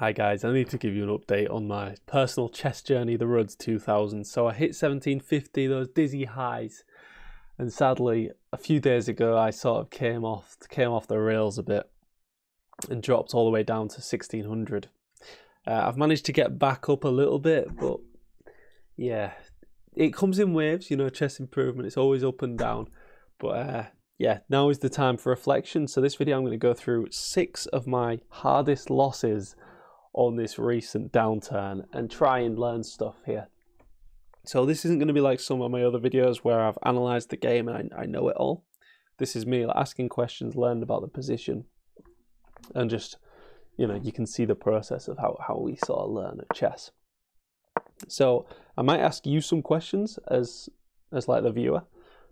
Hi guys, I need to give you an update on my personal chess journey, the Rhodes 2000. So I hit 1750, those dizzy highs, and sadly, a few days ago, I sort of came off came off the rails a bit and dropped all the way down to 1600. Uh, I've managed to get back up a little bit, but yeah, it comes in waves. You know, chess improvement. It's always up and down, but uh, yeah, now is the time for reflection. So this video, I'm going to go through six of my hardest losses on this recent downturn and try and learn stuff here. So this isn't going to be like some of my other videos where I've analysed the game and I, I know it all. This is me asking questions, learning about the position, and just, you know, you can see the process of how, how we sort of learn at chess. So I might ask you some questions as as like the viewer.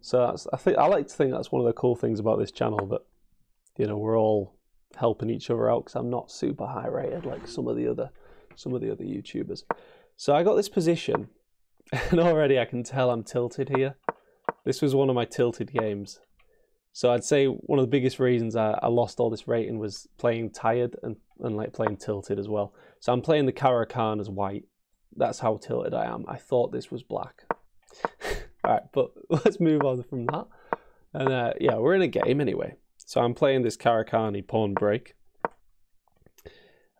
So I think I like to think that's one of the cool things about this channel that you know we're all helping each other out because I'm not super high rated like some of the other some of the other YouTubers. So I got this position and already I can tell I'm tilted here. This was one of my tilted games. So I'd say one of the biggest reasons I, I lost all this rating was playing tired and, and like playing tilted as well. So I'm playing the Caro-Kann as white. That's how tilted I am. I thought this was black. Alright, but let's move on from that. And uh, yeah, we're in a game anyway. So I'm playing this Caro-Kann pawn break.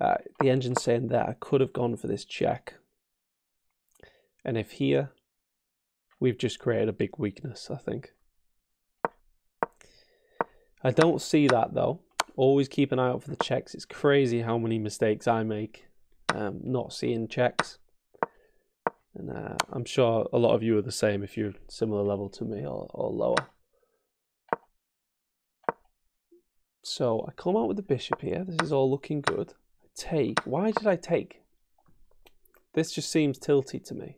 Uh, the engine's saying that I could have gone for this check. And if here, we've just created a big weakness, I think. I don't see that though. Always keep an eye out for the checks. It's crazy how many mistakes I make um, not seeing checks. And uh, I'm sure a lot of you are the same if you're similar level to me or, or lower. So I come out with the bishop here. This is all looking good. I take. Why did I take? This just seems tilty to me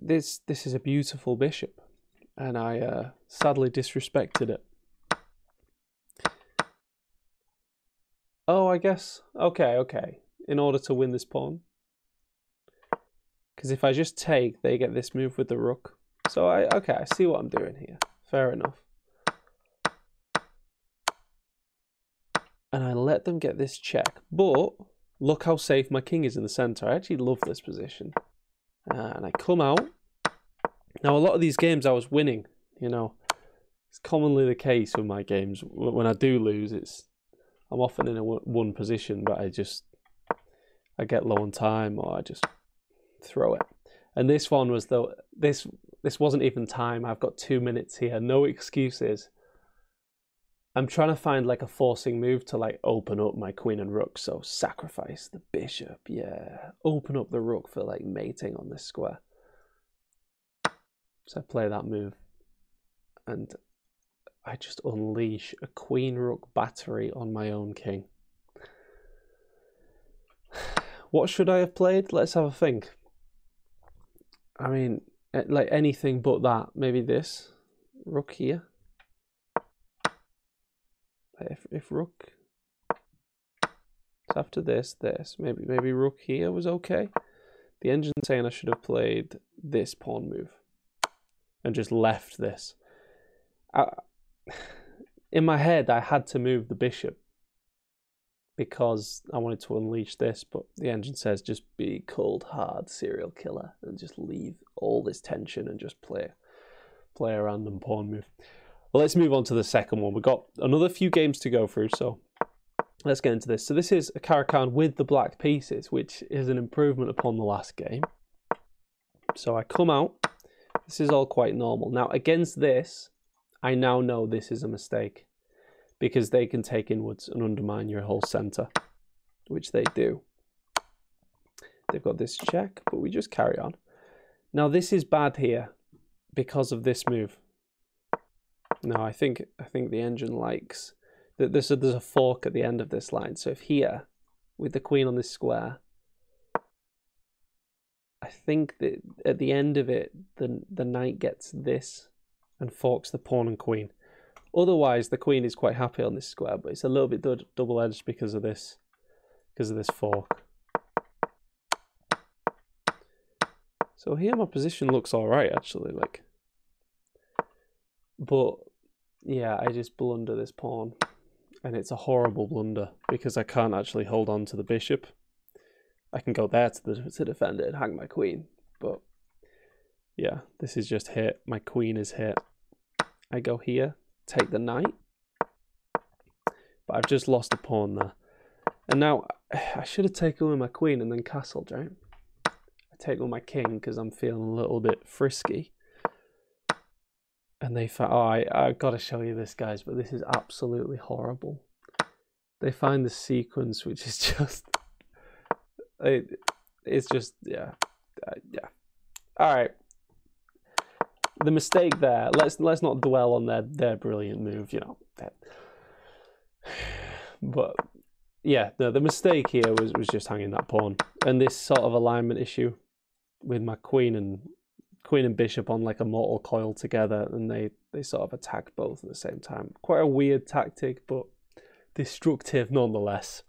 this this is a beautiful bishop, and I uh, sadly disrespected it. Oh, I guess okay, okay. In order to win this pawn, because if I just take, they get this move with the rook. So I okay, I see what I'm doing here. Fair enough. And I let them get this check, but look how safe my king is in the center. I actually love this position uh, and I come out. Now, a lot of these games I was winning, you know. It's commonly the case with my games. When I do lose, it's I'm often in a won position, but I just I get low on time or I just throw it. And this one was though this this wasn't even time. I've got two minutes here, no excuses. I'm trying to find like a forcing move to like open up my queen and rook. So sacrifice the bishop. Yeah. Open up the rook for like mating on this square. So I play that move. And I just unleash a queen rook battery on my own king. What should I have played? Let's have a think. I mean, eh, like anything but that. Maybe this. Rook here if, if rook so after this this maybe maybe rook here was okay. The engine saying I should have played this pawn move and just left this. I, in my head I had to move the bishop because I wanted to unleash this but the engine says just be cold hard serial killer and just leave all this tension and just play play a random pawn move well, let's move on to the second one. We've got another few games to go through, so let's get into this. So this is a Caro-Kann with the black pieces, which is an improvement upon the last game. So I come out. This is all quite normal. Now, against this, I now know this is a mistake because they can take inwards and undermine your whole centre, which they do. They've got this check, but we just carry on. Now, this is bad here because of this move. No, I think I think the engine likes that there's a, there's a fork at the end of this line. So if here, with the queen on this square, I think that at the end of it, the the knight gets this and forks the pawn and queen. Otherwise, the queen is quite happy on this square, but it's a little bit double edged because of this because of this fork. So here my position looks all right actually, like, but yeah, I just blunder this pawn. And it's a horrible blunder because I can't actually hold on to the bishop. I can go there to, the, to defend it and hang my queen. But yeah, this is just hit. My queen is hit. I go here, take the knight. But I've just lost a pawn there. And now I should have taken with my queen and then castled, right? I take with my king because I'm feeling a little bit frisky. And they find, oh, I, I've got to show you this, guys, but this is absolutely horrible. They find the sequence, which is just, it, it's just, yeah, uh, yeah. All right. The mistake there, let's let's not dwell on their, their brilliant move, you know. But yeah, the the mistake here was was just hanging that pawn and this sort of alignment issue with my queen and queen and bishop on like a mortal coil together, and they they sort of attack both at the same time. Quite a weird tactic, but destructive nonetheless.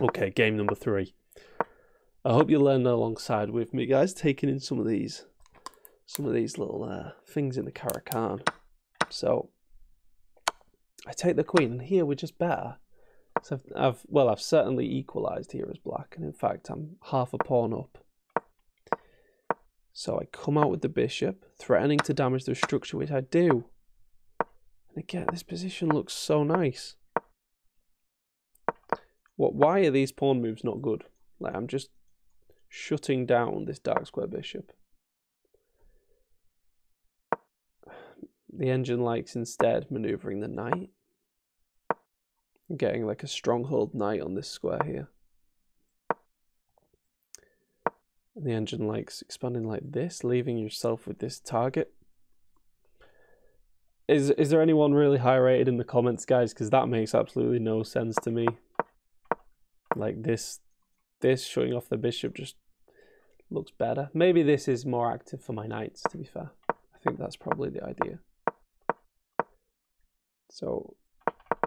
Okay, game number three. I hope you learn alongside with me, guys. Taking in some of these, some of these little uh, things in the Caro-Kann. So I take the queen, and here we're just better. So I've, I've, well, I've certainly equalised here as black, and in fact, I'm half a pawn up. So I come out with the bishop, threatening to damage the structure, which I do. And again, this position looks so nice. What? Why are these pawn moves not good? Like I'm just shutting down this dark square bishop. The engine likes instead maneuvering the knight getting like a stronghold knight on this square here. The engine likes expanding like this, leaving yourself with this target. Is is there anyone really high rated in the comments, guys? Because that makes absolutely no sense to me. Like this, this showing off the bishop just looks better. Maybe this is more active for my knights. To be fair, I think that's probably the idea. So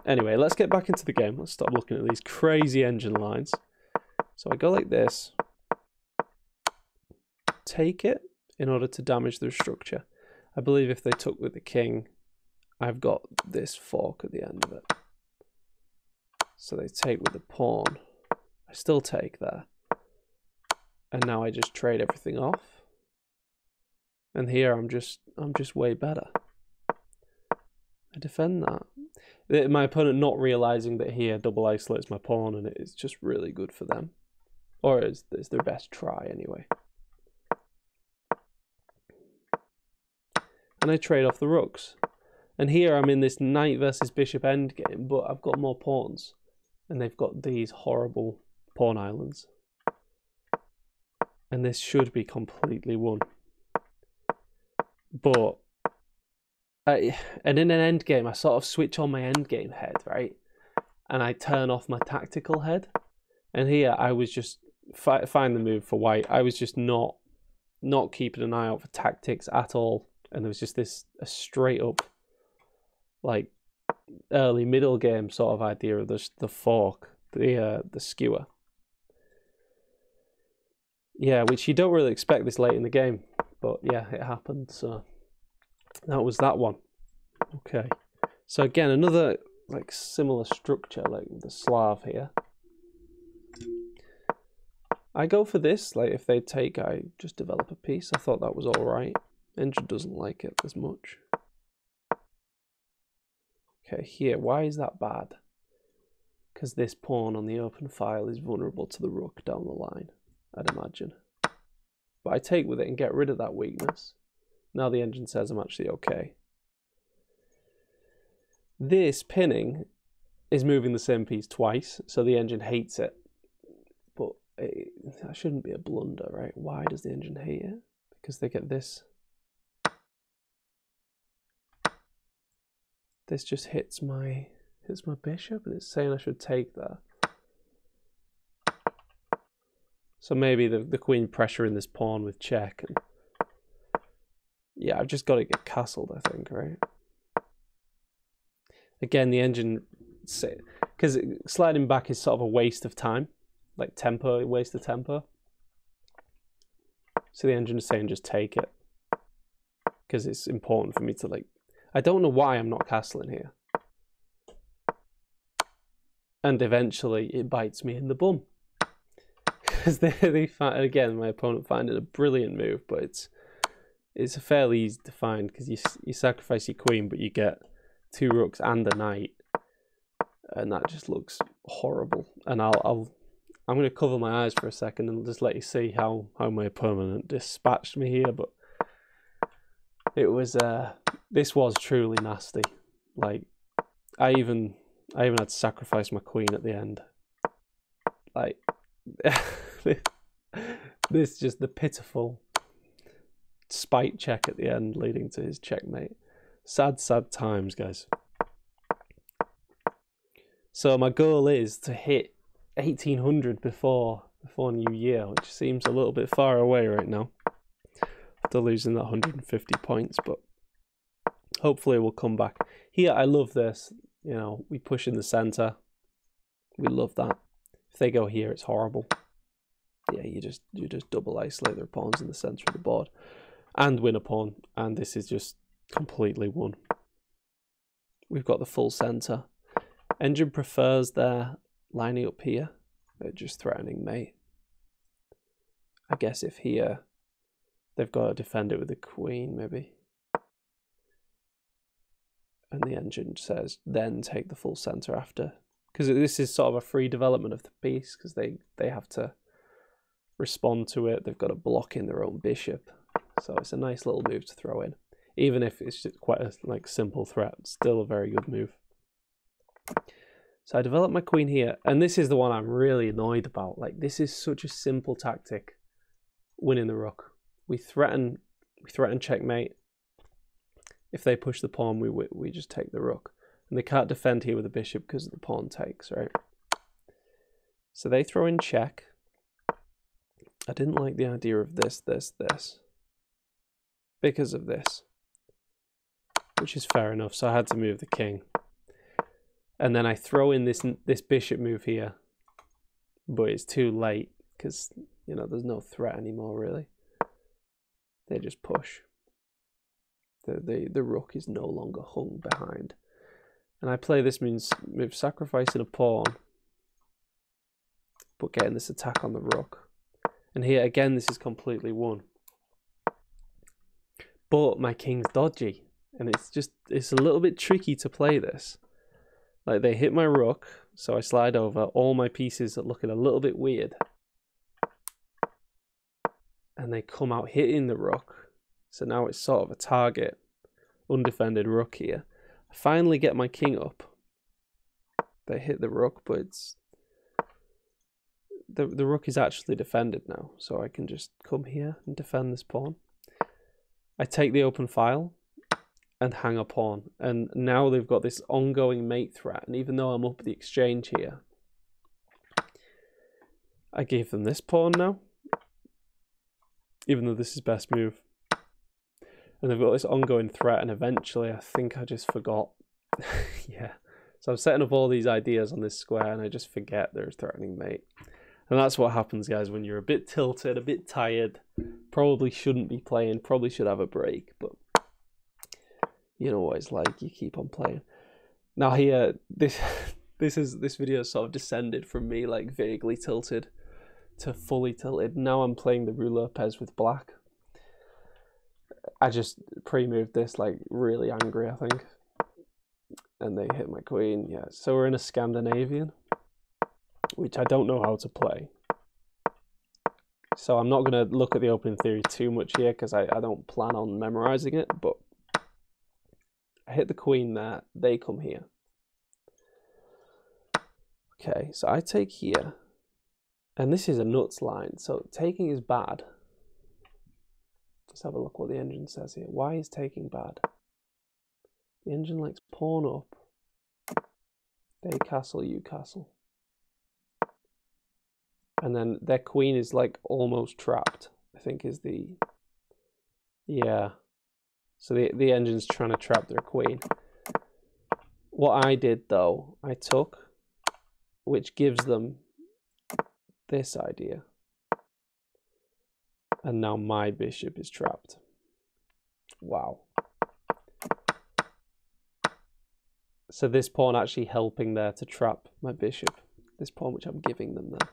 Anyway, let's get back into the game. Let's stop looking at these crazy engine lines. So I go like this. Take it in order to damage the structure. I believe if they took with the king, I've got this fork at the end of it. So they take with the pawn. I still take there. And now I just trade everything off. And here I'm just I'm just way better. I defend that. My opponent not realizing that here double isolates my pawn and it's just really good for them. Or it's, it's their best try anyway. And I trade off the rooks. And here I'm in this knight versus bishop endgame, but I've got more pawns. And they've got these horrible pawn islands. And this should be completely won. But I, and in an endgame, I sort of switch on my endgame head, right? And I turn off my tactical head. And here I was just fi- find the move for white. I was just not not keeping an eye out for tactics at all. And there was just this a straight up like early middle game sort of idea of the the fork, the uh, the skewer. Yeah, which you don't really expect this late in the game, but yeah, it happened. So that was that one. Okay. So again, another like similar structure like the Slav here. I go for this, like if they take, I just develop a piece. I thought that was alright. Engine doesn't like it as much. Okay, here, why is that bad? Because this pawn on the open file is vulnerable to the rook down the line, I'd imagine. But I take with it and get rid of that weakness. Now the engine says I'm actually okay. This pinning is moving the same piece twice, so the engine hates it. But it, that shouldn't be a blunder, right? Why does the engine hate it? Because they get this. This just hits my hits my bishop, and it's saying I should take that. So maybe the, the queen pressure in this pawn with check and yeah, I've just got to get castled, I think, right? Again, the engine, because sliding back is sort of a waste of time, like tempo, waste of tempo. So the engine is saying just take it, because it's important for me to like. I don't know why I'm not castling here. and eventually it bites me in the bum. Because they, they find, again, my opponent find it a brilliant move, but it's it's a fairly easy to find because you you sacrifice your queen, but you get two rooks and a knight, and that just looks horrible. And I'll I'll I'm going to cover my eyes for a second and just let you see how how my opponent dispatched me here. But it was uh this was truly nasty. Like I even I even had to sacrifice my queen at the end. Like this just the pitiful spite check at the end leading to his checkmate. Sad, sad times, guys. So my goal is to hit 1800 before before New Year, which seems a little bit far away right now. After losing that 150 points, but hopefully we'll come back. Here, I love this. You know, we push in the center. We love that. If they go here, it's horrible. Yeah, you just you just double isolate their pawns in the center of the board and win a pawn. And this is just completely won. We've got the full center. Engine prefers their lining up here. They're just threatening mate. I guess if here they've got to defend it with the queen, maybe. And the engine says, then take the full center after. Because this is sort of a free development of the piece, because they, they have to respond to it. They've got to block in their own bishop. So it's a nice little move to throw in. Even if it's just quite a like simple threat, still a very good move. So I developed my queen here, and this is the one I'm really annoyed about. Like this is such a simple tactic, winning the rook. We threaten, we threaten checkmate. If they push the pawn, we we just take the rook, and they can't defend here with the bishop because the pawn takes, right? So they throw in check. I didn't like the idea of this, this, this because of this, which is fair enough. So I had to move the king. And then I throw in this this bishop move here, but it's too late because, you know, there's no threat anymore, really. They just push. The, the, the rook is no longer hung behind. And I play this means move sacrificing a pawn, but getting this attack on the rook. And here again, this is completely won but my king's dodgy and it's just it's a little bit tricky to play this like they hit my rook so I slide over all my pieces are looking a little bit weird and they come out hitting the rook so now it's sort of a target undefended rook here I finally get my king up they hit the rook but it's the, the rook is actually defended now so I can just come here and defend this pawn I take the open file and hang a pawn. And now they've got this ongoing mate threat. And even though I'm up the exchange here, I gave them this pawn now. Even though this is best move. And they've got this ongoing threat. And eventually, I think I just forgot. yeah. So I'm setting up all these ideas on this square and I just forget there's threatening mate. And that's what happens, guys, when you're a bit tilted, a bit tired. Probably shouldn't be playing, probably should have a break, but you know what it's like, you keep on playing. Now here, this this is this video sort of descended from me like vaguely tilted to fully tilted. Now I'm playing the Ruy Lopez with black. I just pre-moved this like really angry, I think. And they hit my queen, yeah. So we're in a Scandinavian which I don't know how to play. So I'm not going to look at the opening theory too much here because I, I don't plan on memorizing it, but I hit the queen there, they come here. Okay, so I take here, and this is a nuts line, so taking is bad. Let's have a look what the engine says here. Why is taking bad? The engine likes pawn up. They castle, you castle and then their queen is like almost trapped. I think is the yeah. So the the engine's trying to trap their queen. What I did though, I took, which gives them this idea. And now my bishop is trapped. Wow. So this pawn actually helping there to trap my bishop. This pawn which I'm giving them there.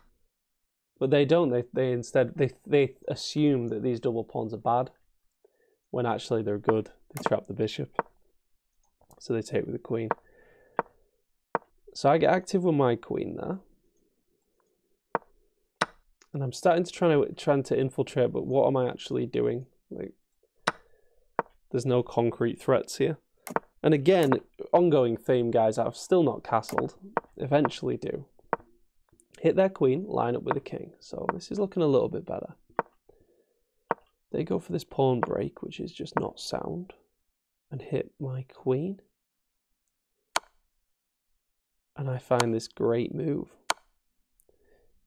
But they don't. They they instead they they assume that these double pawns are bad, when actually they're good. They trap the bishop. So they take with the queen. So I get active with my queen there. And I'm starting to try to trying to infiltrate, but what am I actually doing? Like there's no concrete threats here. And again, ongoing theme, guys, I've still not castled. Eventually do hit their queen, line up with the king. So this is looking a little bit better. They go for this pawn break, which is just not sound, and hit my queen. And I find this great move.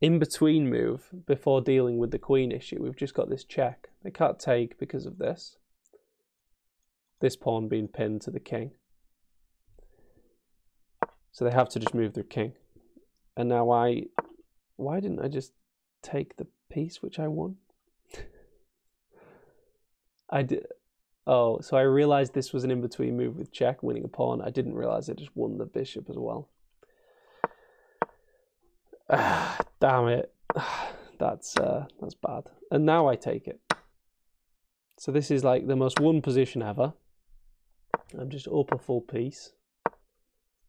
In between move, before dealing with the queen issue, we've just got this check. They can't take because of this. This pawn being pinned to the king. So they have to just move their king. And now I, why didn't I just take the piece which I won? I did. Oh, so I realized this was an in-between move with check, winning a pawn. I didn't realize I just won the bishop as well. Damn it. That's uh, that's bad. And now I take it. So this is like the most won position ever. I'm just up a full piece.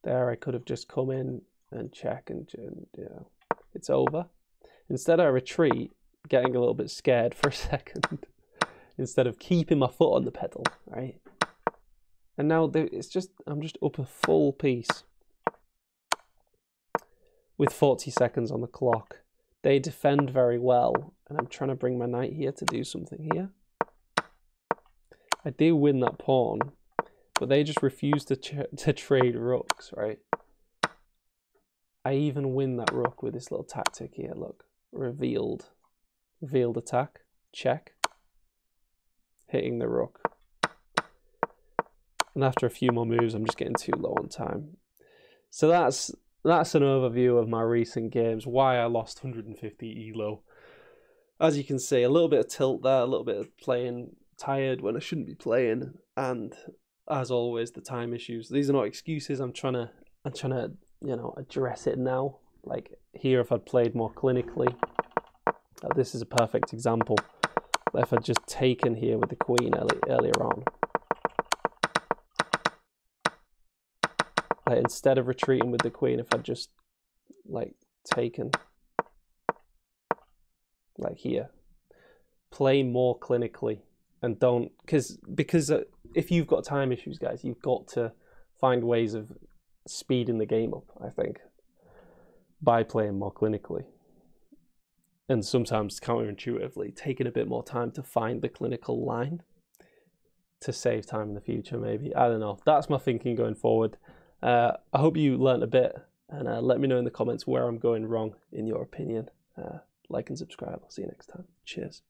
There I could have just come in and check and, and you know, it's over. Instead, I retreat, getting a little bit scared for a second, instead of keeping my foot on the pedal, right? And now it's just, I'm just up a full piece with 40 seconds on the clock. They defend very well, and I'm trying to bring my knight here to do something here. I do win that pawn, but they just refuse to, to trade rooks, right? I even win that rook with this little tactic here. Look, revealed, revealed attack, check, hitting the rook. And after a few more moves, I'm just getting too low on time. So that's that's an overview of my recent games. Why I lost 150 elo. As you can see, a little bit of tilt there, a little bit of playing tired when I shouldn't be playing, and as always, the time issues. These are not excuses. I'm trying to I'm trying to you know, address it now. Like here, if I'd played more clinically, uh, this is a perfect example. If I'd just taken here with the queen early, earlier on, like instead of retreating with the queen, if I'd just like taken like here, play more clinically and don't because because uh, if you've got time issues, guys, you've got to find ways of speeding the game up, I think, by playing more clinically. And sometimes counterintuitively, taking a bit more time to find the clinical line to save time in the future, maybe. I don't know. That's my thinking going forward. Uh, I hope you learned a bit and uh, let me know in the comments where I'm going wrong in your opinion. Uh, like and subscribe. I'll see you next time. Cheers.